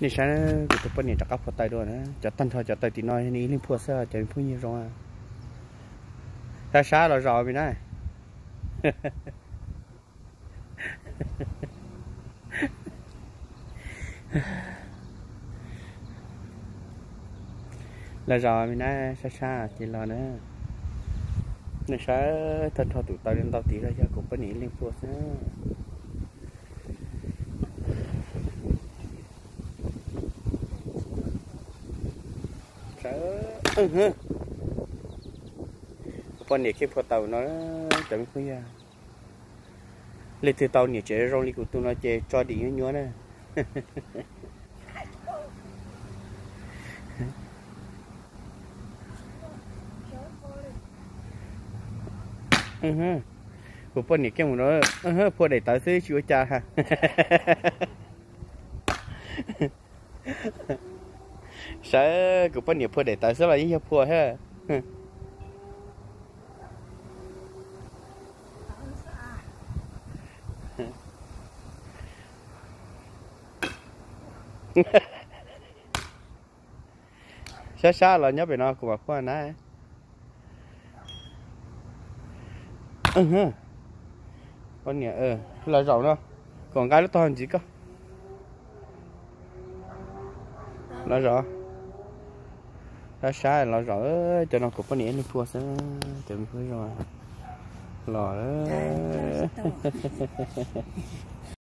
นี่ฉันกูตัวปนเนี่ยจะกับพอตายด้วยนะจะตั้งทอจะตายตีน้อยนี่ลิงพัวเสื้อจะเป็นผู้หญิงร้องถ้าช้าเรารอไม่ได้ là rồi mình nói xa xa chỉ là nữa nó sẽ thân thọ tụi tao lên tao tí ra cho cũng có những liên phút nữa Ừ, ừ. sẽ con này khi phô tàu nó chẳng có à lên từ tàu nhiều chế rong đi của tôi nó chế cho đi nhớ nè. Ừ hứ của con này cái nó ừ hứ phô để tao sẽ chữa cha ha. sợ của con này phơi để tao sẽ là những phơi ha? Xa xa là nhớ về nó của bà khoa nãy. Ừ hứ con nhỉ ờ ừ, là rộng đó. Còn cái nó to hơn chỉ có nó rõ. Xa xa là rõ cho nó cũng có nhỉ nó thua sẽ chừng phải rồi. Lò đó